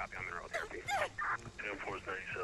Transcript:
Copy on mineral therapy. 2 497.